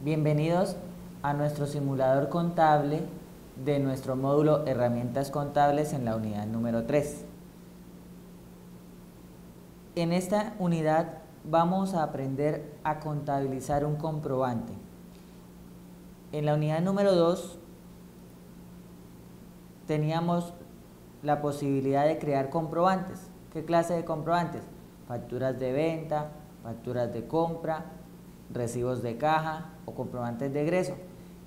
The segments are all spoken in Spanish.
Bienvenidos a nuestro simulador contable de nuestro módulo Herramientas Contables en la unidad número 3. En esta unidad vamos a aprender a contabilizar un comprobante. En la unidad número 2 teníamos la posibilidad de crear comprobantes. ¿Qué clase de comprobantes? Facturas de venta, facturas de compra, recibos de caja comprobantes de egreso.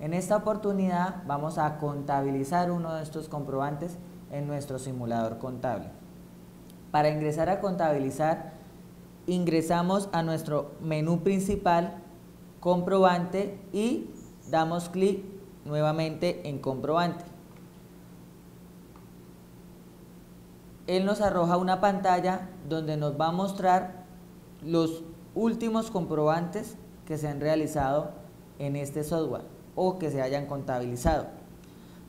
En esta oportunidad vamos a contabilizar uno de estos comprobantes en nuestro simulador contable. Para ingresar a contabilizar, ingresamos a nuestro menú principal, comprobante y damos clic nuevamente en comprobante. Él nos arroja una pantalla donde nos va a mostrar los últimos comprobantes que se han realizado en este software o que se hayan contabilizado.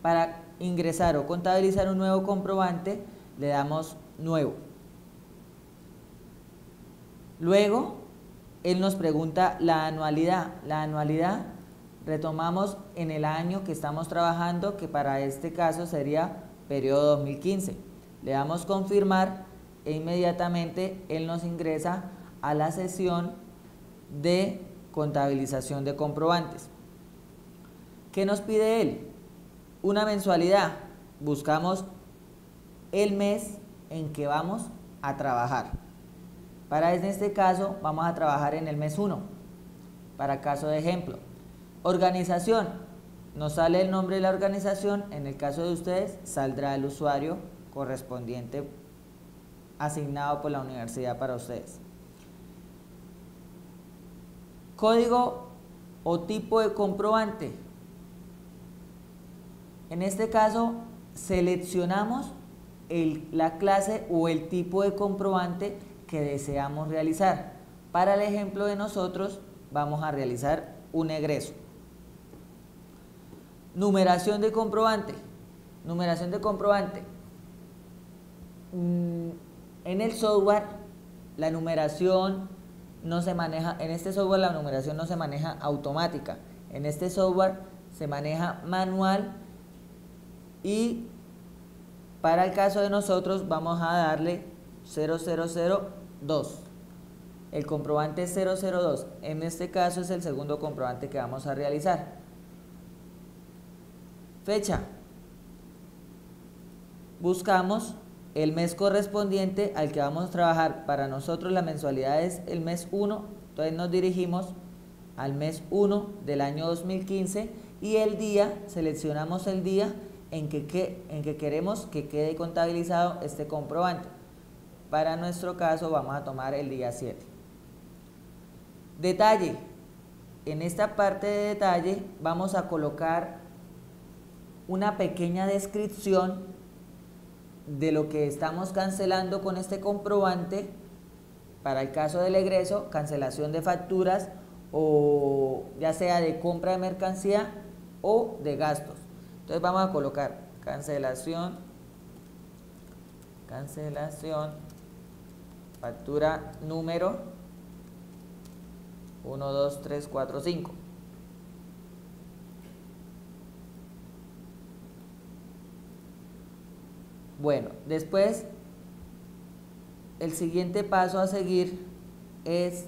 Para ingresar o contabilizar un nuevo comprobante, le damos nuevo. Luego, él nos pregunta la anualidad. La anualidad retomamos en el año que estamos trabajando, que para este caso sería periodo 2015. Le damos confirmar e inmediatamente él nos ingresa a la sesión de contabilización de comprobantes. ¿Qué nos pide él? Una mensualidad. Buscamos el mes en que vamos a trabajar. Para este caso vamos a trabajar en el mes 1. Para caso de ejemplo. Organización. Nos sale el nombre de la organización. En el caso de ustedes saldrá el usuario correspondiente asignado por la universidad para ustedes. Código o tipo de comprobante. En este caso, seleccionamos la clase o el tipo de comprobante que deseamos realizar. Para el ejemplo de nosotros, vamos a realizar un egreso. Numeración de comprobante. Numeración de comprobante. Mm, en el software, la numeración no se maneja, en este software la numeración no se maneja automática. En este software se maneja manual y para el caso de nosotros vamos a darle 0002. El comprobante 002. En este caso es el segundo comprobante que vamos a realizar. Fecha. Buscamos el mes correspondiente al que vamos a trabajar. Para nosotros la mensualidad es el mes 1, entonces nos dirigimos al mes 1 del año 2015 y el día, seleccionamos el día en que, en que queremos que quede contabilizado este comprobante. Para nuestro caso vamos a tomar el día 7. Detalle. En esta parte de detalle vamos a colocar una pequeña descripción de lo que estamos cancelando con este comprobante para el caso del egreso, cancelación de facturas o ya sea de compra de mercancía o de gastos. Entonces vamos a colocar cancelación, cancelación, factura número 1, 2, 3, 4, 5. Bueno, después el siguiente paso a seguir es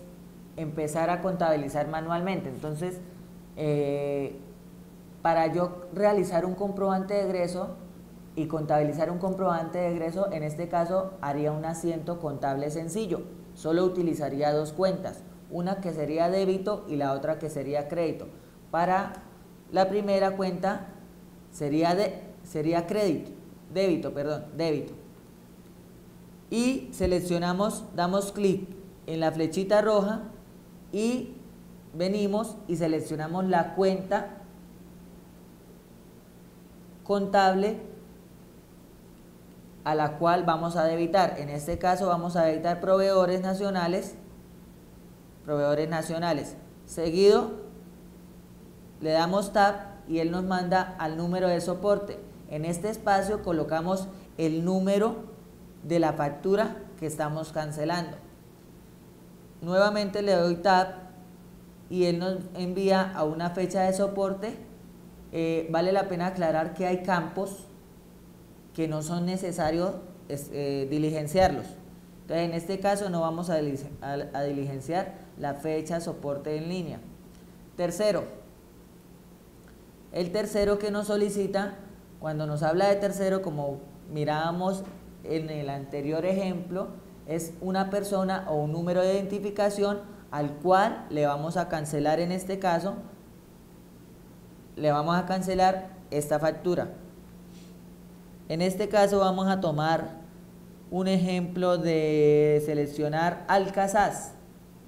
empezar a contabilizar manualmente. Entonces, eh, para yo realizar un comprobante de egreso y contabilizar un comprobante de egreso, en este caso haría un asiento contable sencillo. Solo utilizaría dos cuentas, una que sería débito y la otra que sería crédito. Para la primera cuenta sería, de, sería crédito débito, perdón, débito. Y seleccionamos, damos clic en la flechita roja y venimos y seleccionamos la cuenta contable a la cual vamos a debitar. En este caso vamos a debitar proveedores nacionales, proveedores nacionales. Seguido le damos tab y él nos manda al número de soporte. En este espacio colocamos el número de la factura que estamos cancelando. Nuevamente le doy tab y él nos envía a una fecha de soporte, eh, vale la pena aclarar que hay campos que no son necesarios eh, diligenciarlos. Entonces, en este caso no vamos a, a diligenciar la fecha soporte en línea. Tercero, el tercero que nos solicita, cuando nos habla de tercero, como mirábamos en el anterior ejemplo, es una persona o un número de identificación al cual le vamos a cancelar en este caso, le vamos a cancelar esta factura. En este caso vamos a tomar un ejemplo de seleccionar Alcazaz.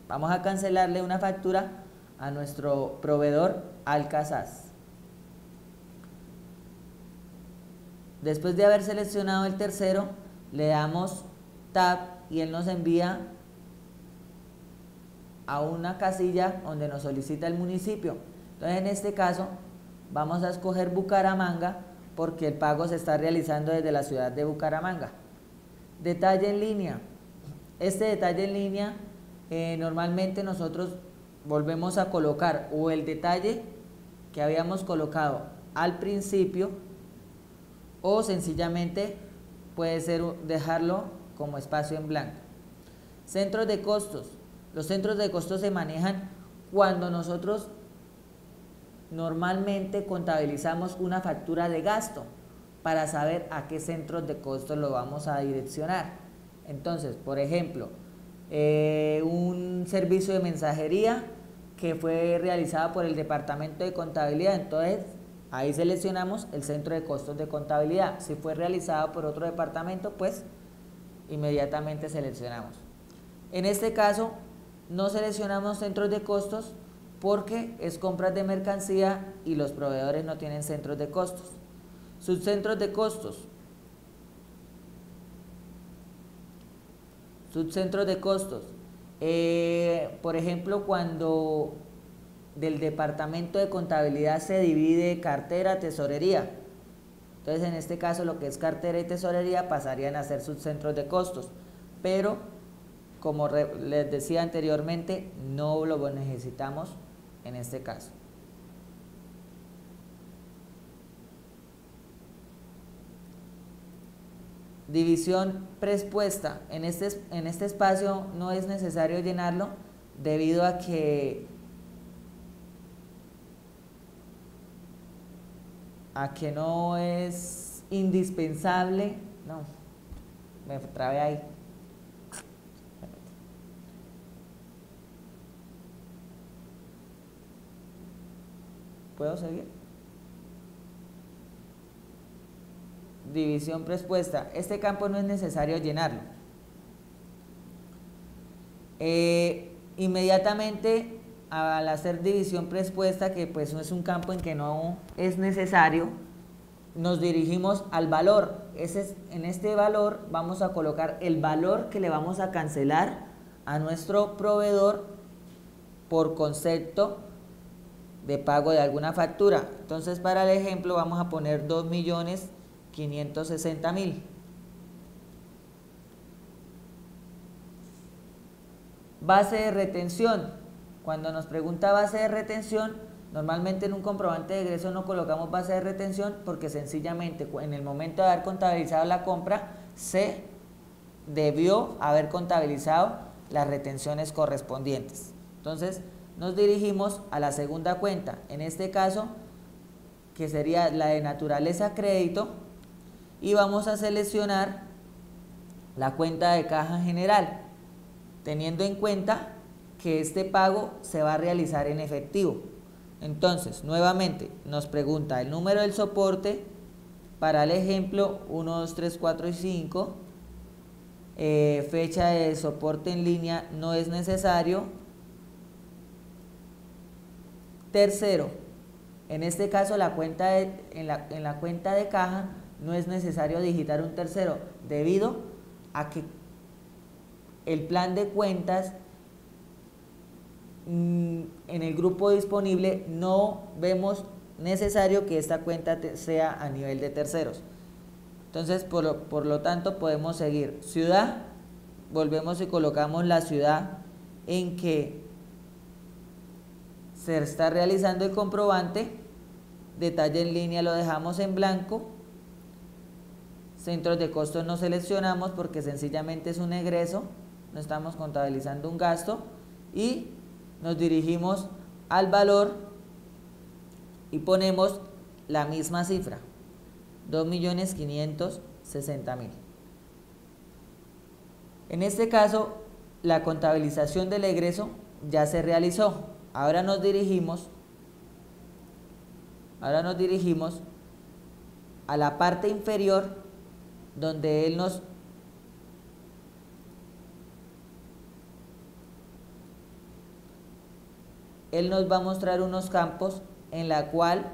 Vamos a cancelarle una factura a nuestro proveedor Alcazaz. Después de haber seleccionado el tercero, le damos Tab y él nos envía a una casilla donde nos solicita el municipio. Entonces, en este caso, vamos a escoger Bucaramanga porque el pago se está realizando desde la ciudad de Bucaramanga. Detalle en línea. Este detalle en línea, eh, normalmente nosotros volvemos a colocar o el detalle que habíamos colocado al principio o sencillamente puede ser dejarlo como espacio en blanco. Centros de costos. Los centros de costos se manejan cuando nosotros normalmente contabilizamos una factura de gasto para saber a qué centros de costos lo vamos a direccionar. Entonces, por ejemplo, eh, un servicio de mensajería que fue realizado por el departamento de contabilidad, entonces ahí seleccionamos el centro de costos de contabilidad. Si fue realizado por otro departamento, pues inmediatamente seleccionamos. En este caso, no seleccionamos centros de costos porque es compras de mercancía y los proveedores no tienen centros de costos. Subcentros de costos. Subcentros de costos. Eh, por ejemplo, cuando del departamento de contabilidad se divide cartera, tesorería. Entonces, en este caso, lo que es cartera y tesorería pasarían a ser subcentros de costos. Pero, como les decía anteriormente, no lo necesitamos en este caso. División prespuesta. En este, en este espacio no es necesario llenarlo debido a que a que no es indispensable. No, me trabé ahí. ¿Puedo seguir? División prespuesta. Este campo no es necesario llenarlo. Eh, inmediatamente al hacer división prespuesta, que pues no es un campo en que no es necesario, nos dirigimos al valor. Ese en este valor vamos a colocar el valor que le vamos a cancelar a nuestro proveedor por concepto de pago de alguna factura. Entonces, para el ejemplo, vamos a poner 2.560.000. Base de retención. Cuando nos pregunta base de retención, normalmente en un comprobante de egreso no colocamos base de retención porque sencillamente en el momento de haber contabilizado la compra, se debió haber contabilizado las retenciones correspondientes. Entonces, nos dirigimos a la segunda cuenta, en este caso, que sería la de naturaleza crédito, y vamos a seleccionar la cuenta de caja general, teniendo en cuenta que este pago se va a realizar en efectivo. Entonces, nuevamente, nos pregunta el número del soporte, para el ejemplo 1, 2, 3, 4 y 5, eh, fecha de soporte en línea no es necesario, Tercero, en este caso la cuenta en, la, en la cuenta de caja no es necesario digitar un tercero debido a que el plan de cuentas en el grupo disponible no vemos necesario que esta cuenta sea a nivel de terceros. Entonces, por lo, por lo tanto, podemos seguir ciudad, volvemos y colocamos la ciudad en que se está realizando el comprobante, detalle en línea lo dejamos en blanco, centros de costos no seleccionamos porque sencillamente es un egreso, no estamos contabilizando un gasto y nos dirigimos al valor y ponemos la misma cifra, 2.560.000. En este caso, la contabilización del egreso ya se realizó. Ahora nos dirigimos ahora nos dirigimos a la parte inferior donde él nos él nos va a mostrar unos campos en la cual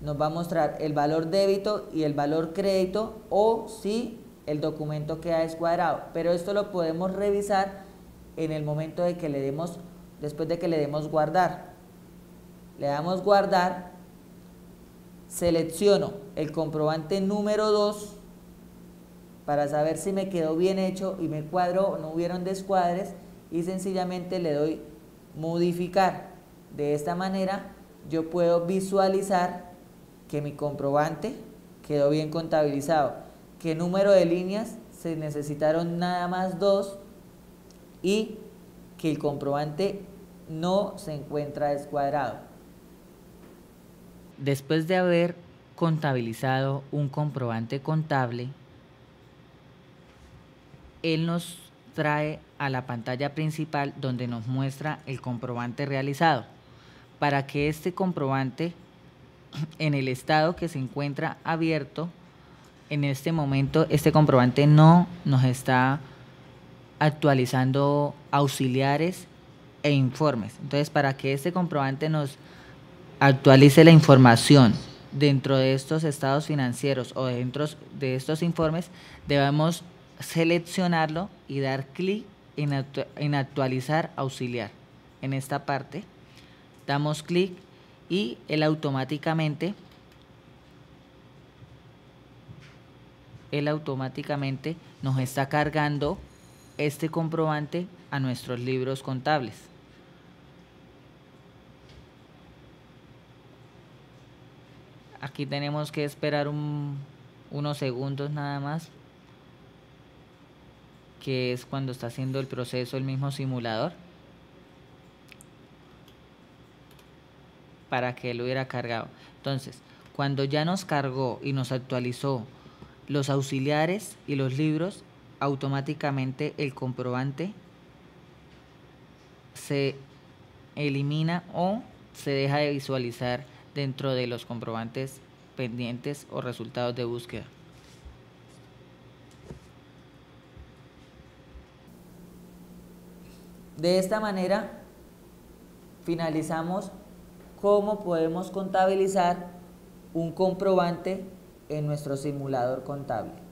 nos va a mostrar el valor débito y el valor crédito o si el documento queda descuadrado. Pero esto lo podemos revisar en el momento de que le demos, después de que le demos guardar. Le damos guardar, selecciono el comprobante número 2 para saber si me quedó bien hecho y me cuadro o no hubieron descuadres y sencillamente le doy modificar. De esta manera yo puedo visualizar que mi comprobante quedó bien contabilizado, qué número de líneas se necesitaron nada más dos y que el comprobante no se encuentra descuadrado. Después de haber contabilizado un comprobante contable, él nos trae a la pantalla principal donde nos muestra el comprobante realizado. Para que este comprobante en el estado que se encuentra abierto, en este momento este comprobante no nos está actualizando auxiliares e informes. Entonces, para que este comprobante nos actualice la información dentro de estos estados financieros o dentro de estos informes, debemos seleccionarlo y dar clic en, en actualizar auxiliar. En esta parte damos clic y él automáticamente él automáticamente nos está cargando este comprobante a nuestros libros contables. Aquí tenemos que esperar unos segundos nada más, que es cuando está haciendo el proceso el mismo simulador. Para que lo hubiera cargado. Entonces, cuando ya nos cargó y nos actualizó los auxiliares y los libros, automáticamente el comprobante se elimina o se deja de visualizar dentro de los comprobantes pendientes o resultados de búsqueda. De esta manera finalizamos cómo podemos contabilizar un comprobante en nuestro simulador contable.